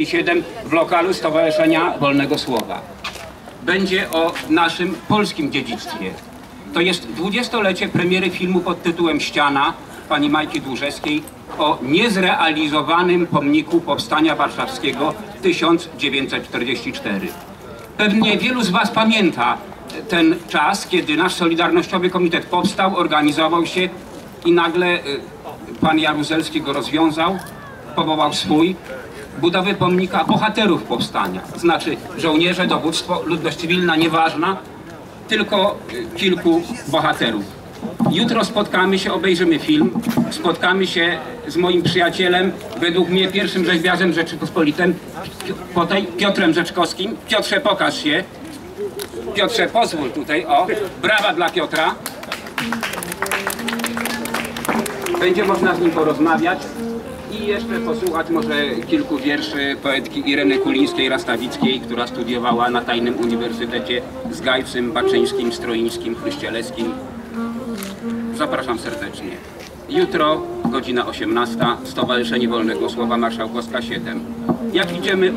7 w lokalu Stowarzyszenia Wolnego Słowa. Będzie o naszym polskim dziedzictwie. To jest dwudziestolecie premiery filmu pod tytułem Ściana pani Majki Dłużewskiej o niezrealizowanym pomniku Powstania Warszawskiego 1944. Pewnie wielu z Was pamięta ten czas, kiedy nasz Solidarnościowy Komitet powstał, organizował się i nagle y, pan Jaruzelski go rozwiązał, powołał swój budowy pomnika bohaterów powstania. Znaczy żołnierze, dowództwo, ludność cywilna, nieważna, tylko y, kilku bohaterów. Jutro spotkamy się, obejrzymy film, spotkamy się z moim przyjacielem, według mnie pierwszym rzeźbiarzem Rzeczypospolitym, Pi- Piotrem Rzeczkowskim. Piotrze, pokaż się. Piotrze, pozwól tutaj, o, brawa dla Piotra. Będzie można z nim porozmawiać i jeszcze posłuchać może kilku wierszy poetki Ireny Kulińskiej-Rastawickiej, która studiowała na Tajnym Uniwersytecie z Gajcym, Baczyńskim, Stroińskim, Chryścieleskim. Zapraszam serdecznie. Jutro, godzina 18, Stowarzyszenie Wolnego Słowa Marszałkowska 7. Jak idziemy